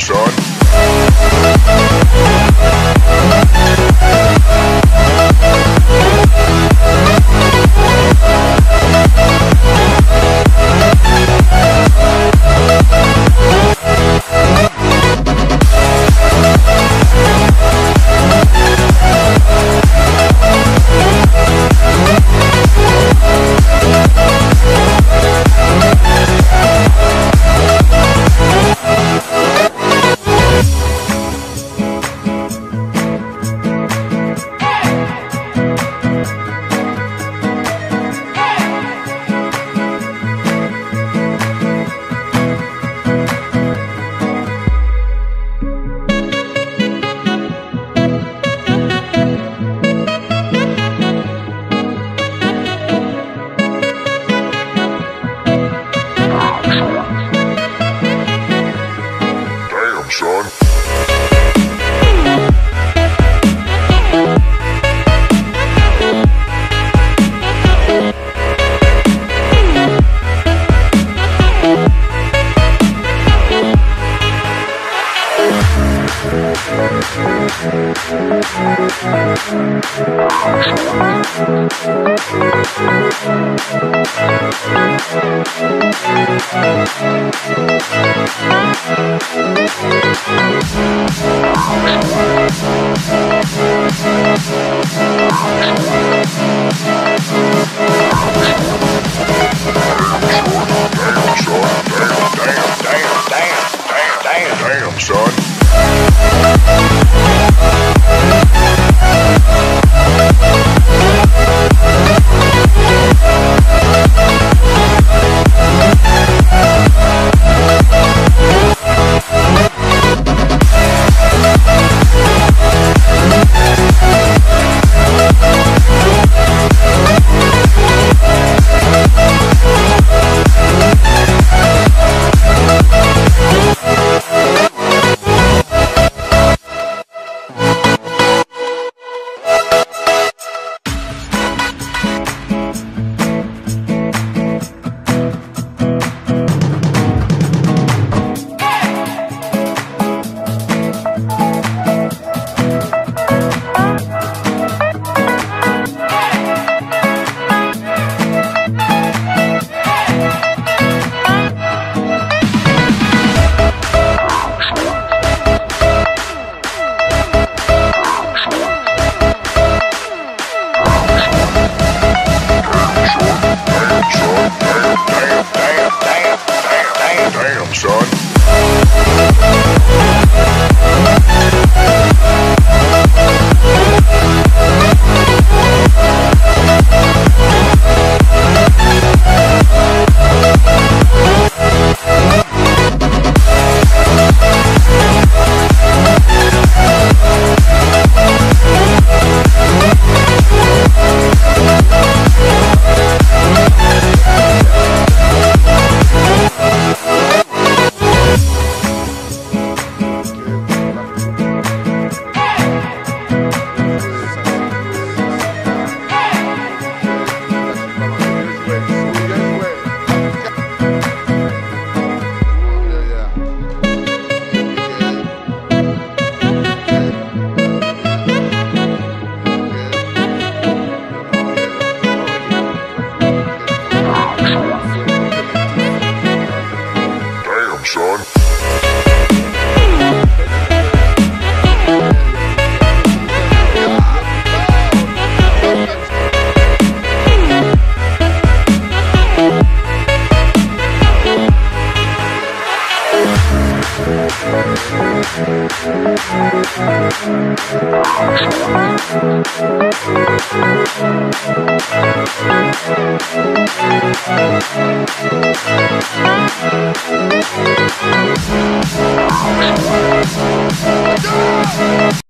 charge. son. Damn, Thank you. Damn, son. Damn, damn, damn, damn, damn, damn, damn, son. Damn, son. Thank